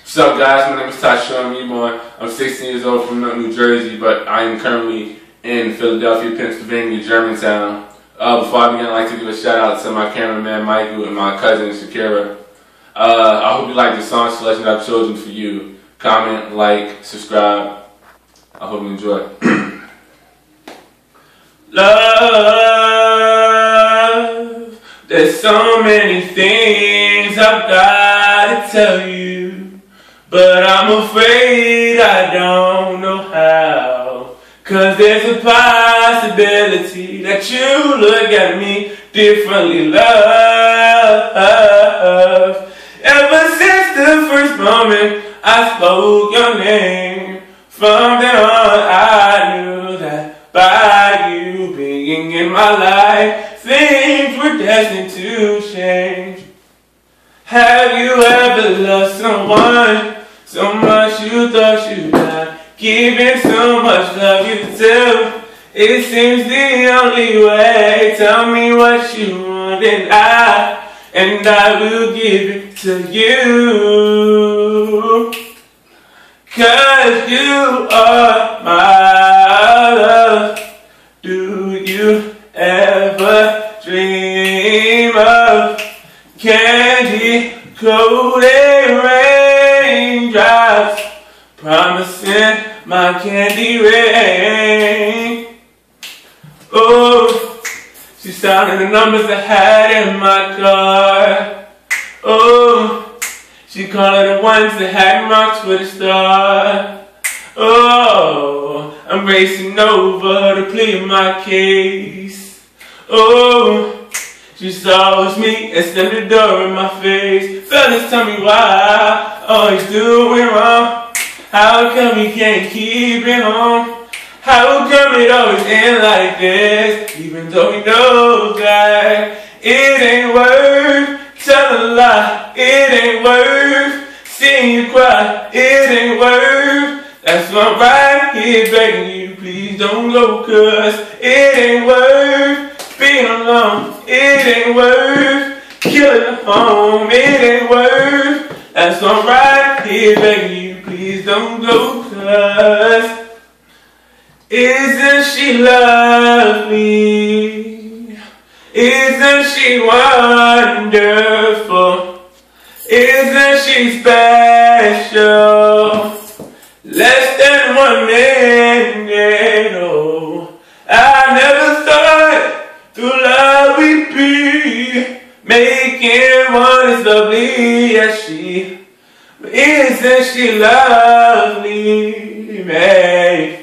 What's up, guys? My name is Tyshawn Reborn. I'm 16 years old from New Jersey, but I am currently in Philadelphia, Pennsylvania, Germantown. Uh, before I begin, I'd like to give a shout out to my cameraman Michael and my cousin Shakira. Uh, I hope you like the song selection I've chosen for you. Comment, like, subscribe. I hope you enjoy. Love, there's so many things I've got to tell you, but I'm afraid I don't know how. Cause there's a possibility that you look at me differently, love. Ever since the first moment I spoke your name, from then on I knew that by you being in my life, things were destined to change. Have you ever loved someone so much you thought you'd die? Giving so much love you too. It seems the only way. Tell me what you want and I and I will give it to you. Cause you are my love. Do you ever dream of candy coated raindrops? Promising my candy rain. Oh. She sounded the numbers I had in my car. Oh, she called the ones that had marks with a star. Oh, I'm racing over to plead my case. Oh, she saw me and slammed the door in my face. Fellas, tell me why Oh, I always doing wrong. How come you can't keep it on? How come it always end like this? Even though we know that it ain't worth telling a lie. It ain't worth seeing you cry. It ain't worth. That's why I'm right here begging you, please don't go, cause it ain't worth being alone. It ain't worth killing the home. It ain't worth. That's why I'm right here begging you, please don't go, cause isn't she lovely? Isn't she wonderful? Isn't she special? Less than one minute, oh I never thought through love we'd be Making is lovely as she? Isn't she lovely, babe?